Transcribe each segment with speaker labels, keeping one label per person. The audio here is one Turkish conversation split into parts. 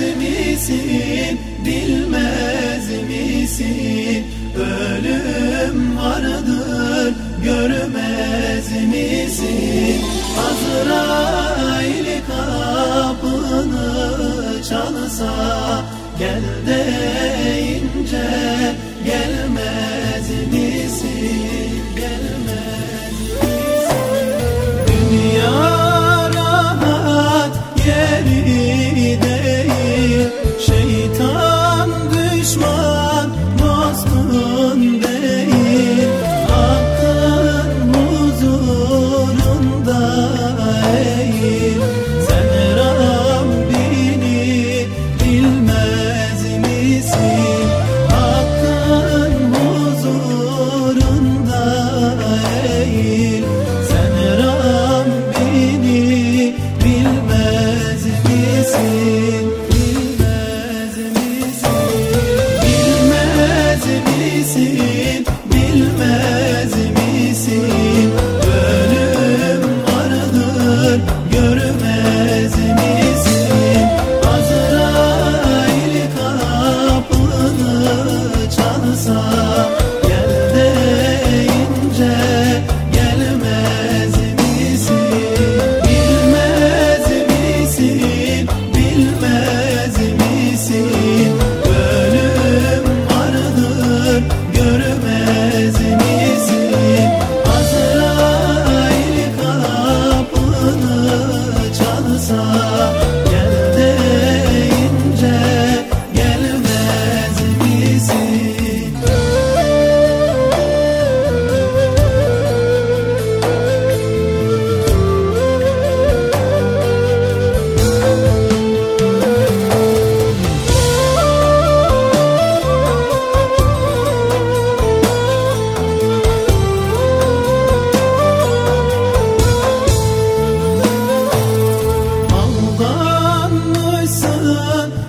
Speaker 1: misin bilmez misin? Ölüm vardır görmez misin? Azrail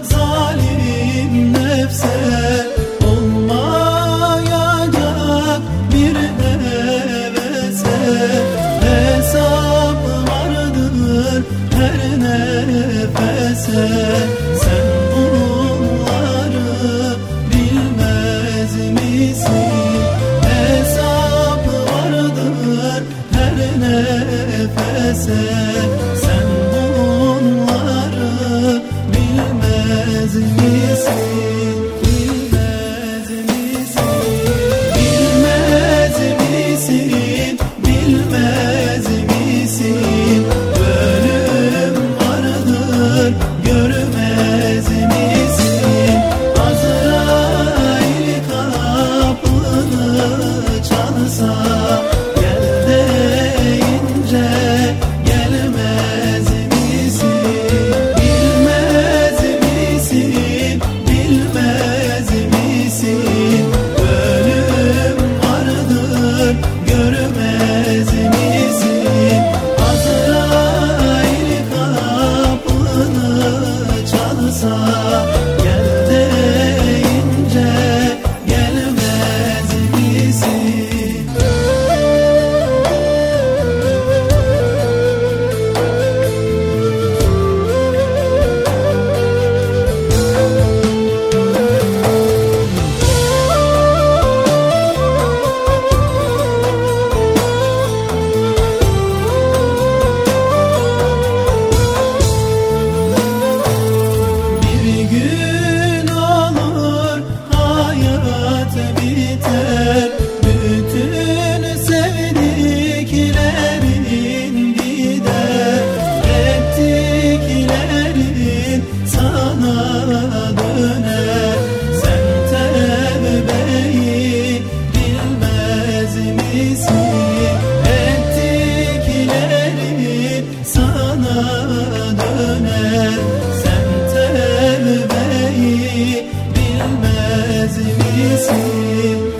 Speaker 1: zalim nefse olmayacak bir hevese hesap vardır her nefese. Sen tesbih ettikleri sana döner sen tevbeyi bilmez misin?